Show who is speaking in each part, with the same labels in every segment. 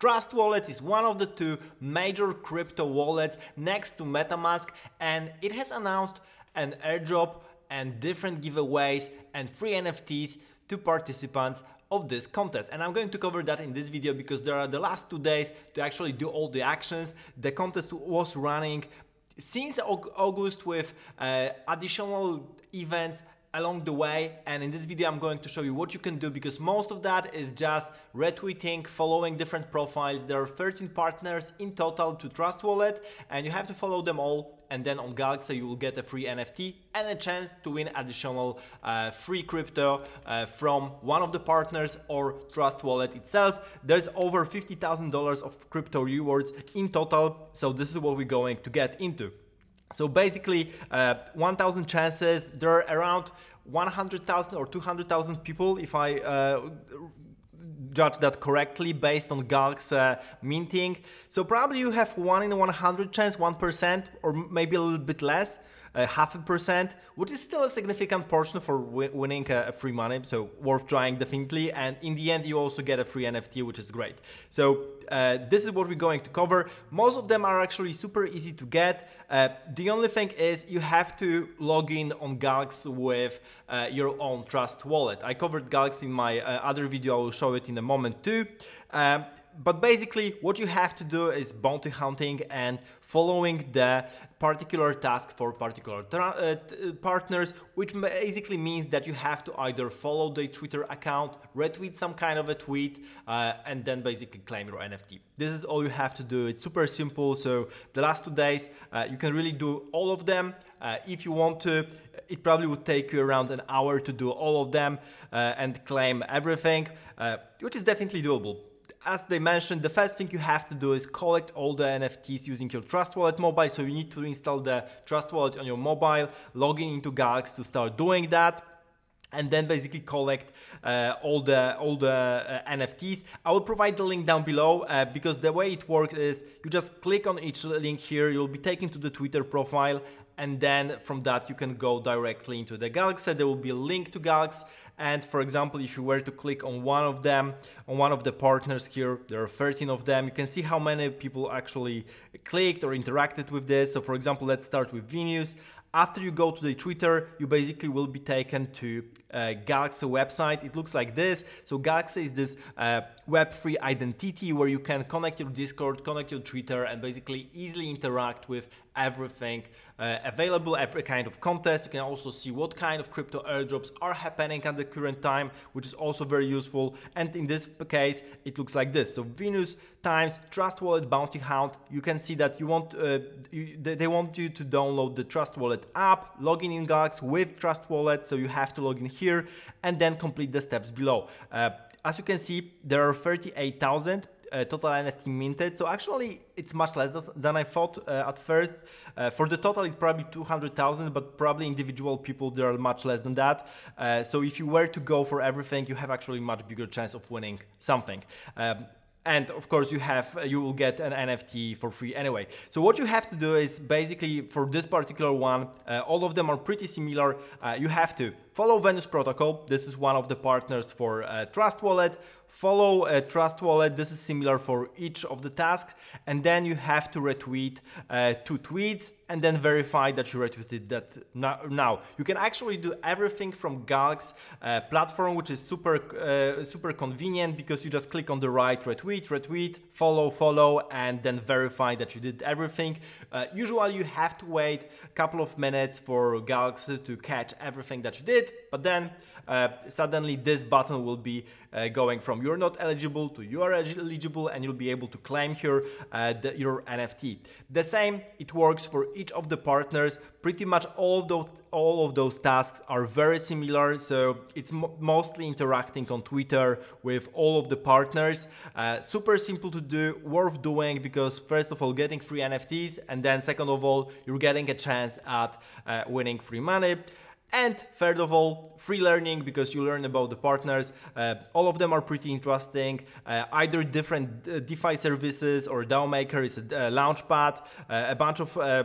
Speaker 1: Trust Wallet is one of the two major crypto wallets next to MetaMask and it has announced an airdrop and different giveaways and free NFTs to participants of this contest and I'm going to cover that in this video because there are the last two days to actually do all the actions. The contest was running since August with uh, additional events along the way and in this video I'm going to show you what you can do because most of that is just retweeting, following different profiles. There are 13 partners in total to Trust Wallet and you have to follow them all and then on Galaxy you will get a free NFT and a chance to win additional uh, free crypto uh, from one of the partners or Trust Wallet itself. There's over $50,000 of crypto rewards in total so this is what we're going to get into. So basically, uh, 1,000 chances, there are around 100,000 or 200,000 people, if I uh, judge that correctly, based on Galk's uh, minting. So probably you have 1 in 100 chance, 1%, or maybe a little bit less uh, half a percent, which is still a significant portion for winning a, free money, so worth trying definitely. And in the end, you also get a free NFT, which is great. So uh, this is what we're going to cover. Most of them are actually super easy to get. Uh, the only thing is you have to log in on Galxe with uh, your own Trust wallet. I covered Galxe in my uh, other video. I will show it in a moment too. Um, but basically what you have to do is bounty hunting and following the particular task for particular uh, partners, which basically means that you have to either follow the Twitter account, retweet some kind of a tweet, uh, and then basically claim your NFT. This is all you have to do. It's super simple. So the last two days, uh, you can really do all of them. Uh, if you want to, it probably would take you around an hour to do all of them uh, and claim everything, uh, which is definitely doable as they mentioned, the first thing you have to do is collect all the NFTs using your Trust Wallet mobile. So you need to install the Trust Wallet on your mobile, log in into Galxe to start doing that and then basically collect uh, all the all the uh, NFTs. I will provide the link down below uh, because the way it works is you just click on each link here. You'll be taken to the Twitter profile and then from that you can go directly into the Galaxy. There will be a link to Galaxy and for example if you were to click on one of them, on one of the partners here, there are 13 of them, you can see how many people actually clicked or interacted with this. So for example, let's start with Venus. After you go to the Twitter, you basically will be taken to uh, Galaxy website. It looks like this. So Galaxy is this uh, Web3 identity where you can connect your Discord, connect your Twitter, and basically easily interact with everything uh, available, every kind of contest. You can also see what kind of crypto airdrops are happening at the current time, which is also very useful. And in this case, it looks like this. So Venus times Trust Wallet Bounty Hunt. You can see that you want uh, you, they want you to download the Trust Wallet app, log in in Galaxy with Trust Wallet. So you have to log in here and then complete the steps below. Uh, as you can see, there are 38,000 uh, total NFT minted. So actually, it's much less than I thought uh, at first. Uh, for the total, it's probably 200,000, but probably individual people, there are much less than that. Uh, so if you were to go for everything, you have actually much bigger chance of winning something. Um, and of course you have you will get an NFT for free anyway. So what you have to do is basically for this particular one, uh, all of them are pretty similar. Uh, you have to follow Venus Protocol. This is one of the partners for uh, Trust Wallet follow a Trust Wallet. This is similar for each of the tasks. And then you have to retweet uh, two tweets and then verify that you retweeted that now. You can actually do everything from Galxe uh, platform, which is super, uh, super convenient because you just click on the right retweet, retweet, follow, follow, and then verify that you did everything. Uh, usually you have to wait a couple of minutes for Galaxy to catch everything that you did, but then uh, suddenly this button will be uh, going from you're not eligible to you are eligible and you'll be able to claim here uh, the, your NFT. The same, it works for each of the partners. Pretty much all those, all of those tasks are very similar. So it's mostly interacting on Twitter with all of the partners. Uh, super simple to do, worth doing because first of all, getting free NFTs and then second of all, you're getting a chance at uh, winning free money. And third of all, free learning because you learn about the partners. Uh, all of them are pretty interesting. Uh, either different uh, DeFi services or DAO Maker is a, a launchpad, uh, a bunch of uh,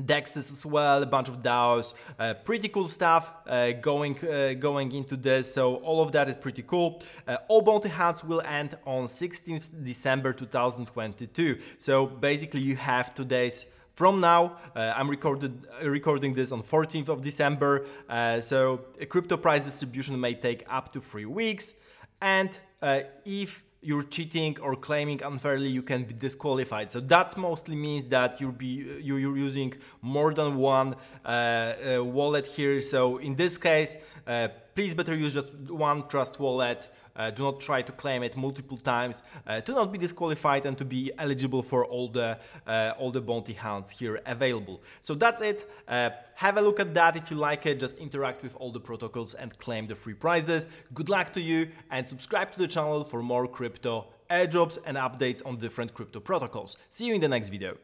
Speaker 1: dexes as well a bunch of daos. Uh, pretty cool stuff uh, going uh, going into this. So all of that is pretty cool. Uh, all bounty hunts will end on 16th december 2022 so basically you have two days from now. Uh, I'm recorded, uh, recording this on 14th of December, uh, so a crypto price distribution may take up to three weeks. And uh, if you're cheating or claiming unfairly, you can be disqualified. So that mostly means that you'll be you're using more than one uh, uh, wallet here. So in this case, uh, please better use just one trust wallet. Uh, do not try to claim it multiple times uh, to not be disqualified and to be eligible for all the uh, all the bounty hunts here available. So that's it. have a look at that if you like it. Just interact with all the protocols and claim the free prizes. Good luck to you and subscribe to the channel for more crypto airdrops and updates on different crypto protocols. See you in the next video.